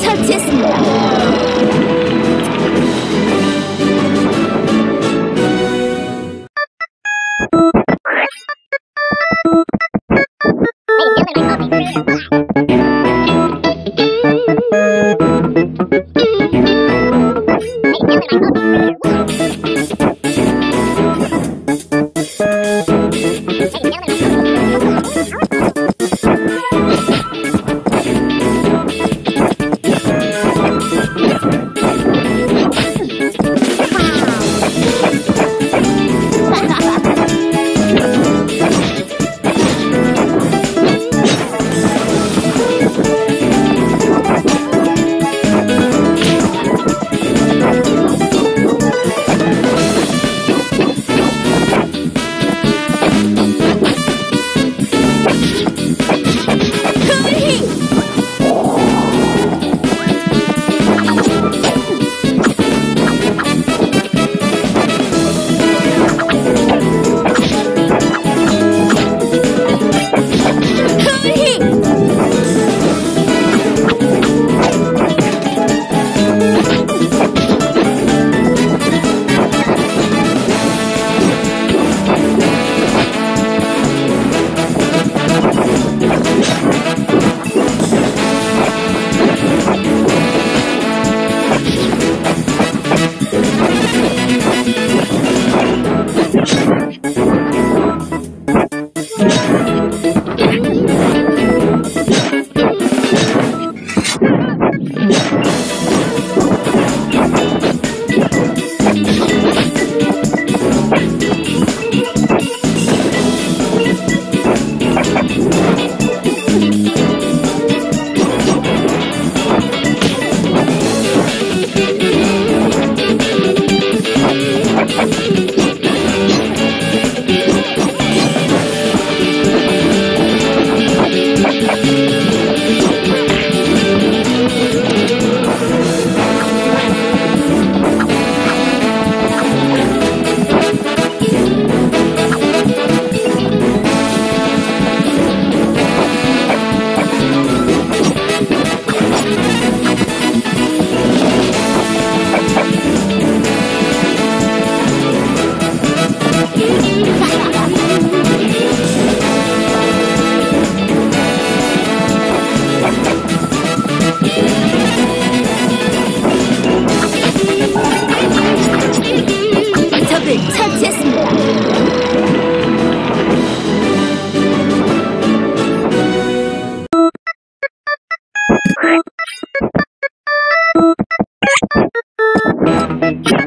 차지했습니다. Thank you.